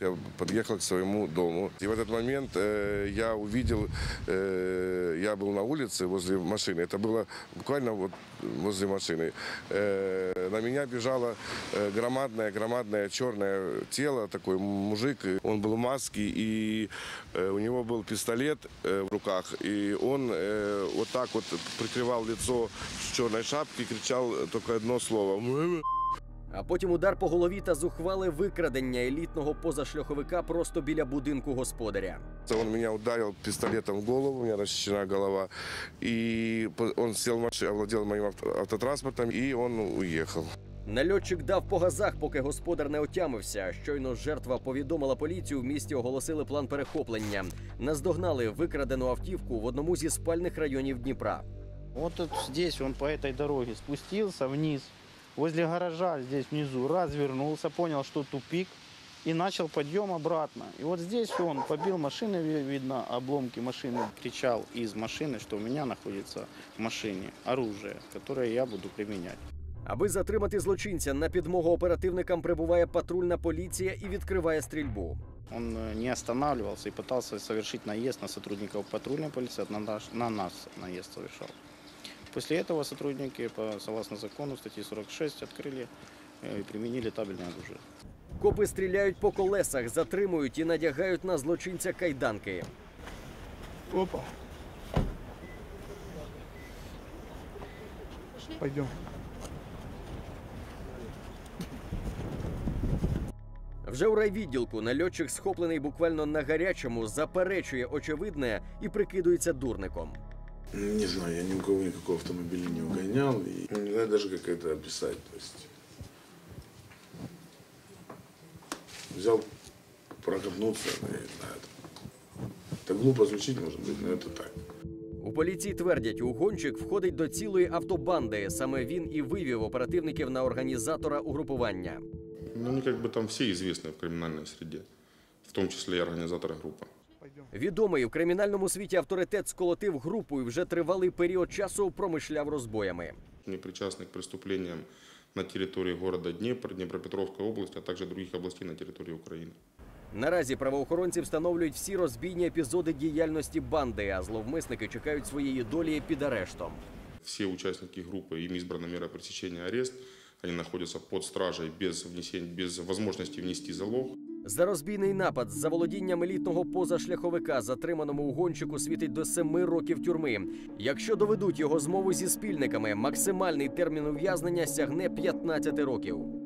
Я подъехал к своему дому. И в этот момент э, я увидел, э, я был на улице возле машины. Это было буквально вот возле машины. Э, на меня бежало э, громадное, громадное черное тело, такой мужик. Он был в маске, и э, у него был пистолет э, в руках. И он э, вот так вот прикрывал лицо в черной шапке и кричал только одно слово. А потім удар по голові та зухвале викрадення елітного позашляховика просто біля будинку господаря. Он меня ударил пистолетом в голову, у меня расчищена голова. И по- он сел в машину, овладел моим автотранспортом, и он уехал. Нальотчик дав по газах, поки господар не отямився. Щойно жертва повідомила поліцію. В місті оголосили план перехоплення. Наздогнали викрадену автівку в одному зі спальних районів Дніпра. Вот тут здесь он по этой дороге спустился вниз, возле гаража здесь внизу, развернулся, понял, что тупик, и начал подъем обратно. И вот здесь он побил машины, ви- видно, обломки машины. Кричал из машины, что у меня находится в машине оружие, которое я буду применять. Аби затримати злочинця, на підмогу оперативникам прибуває патрульна поліція і відкриває стрільбу. Он э, не останавливался и пытался совершить наезд на сотрудников патрульной полиции, на наш, на нас наезд совершал. После этого сотрудники, по, согласно закону статьи 46, открыли э, и применили табельное оружие. Копи стріляють по колесах, затримують і надягають на злочинця кайданки. Опа. Пойдем. Вже у райвідділку нальотчик, схоплений буквально на гарячому, заперечує очевидне і прикидується дурником. Не знаю, я ни у кого никакого автомобиля не угонял. И ну, не знаю даже, как это описать. То есть взял прокопнуться, ну, я не знаю. Это глупо звучит, может быть, но это так. У поліції твердять, угонщик входить до цілої автобанди. Саме він і вивів оперативників на організатора угрупування. Ну, они как бы там все известны в криминальной среде, в том числе и организаторы группы. Пойдем. Відомий в кримінальному світі авторитет сколотив групу і вже тривалий період часу промишляв розбоями. Они причастны к преступлениям на территории города Днепр, Днепропетровской области, а также других областей на территории Украины. Наразі правоохоронці встановлюють всі розбійні епізоди діяльності банди, а зловмисники чекають своєї долі під арештом. Все участники группы, им избрана мера пресечения арест, они находятся под стражей без, внесения, без возможности внести залог. За розбійний напад з заволодінням елітного позашляховика затриманому угонщику світить до семи років тюрми. Якщо доведуть його змову зі спільниками, максимальний термін ув'язнення сягне 15 років.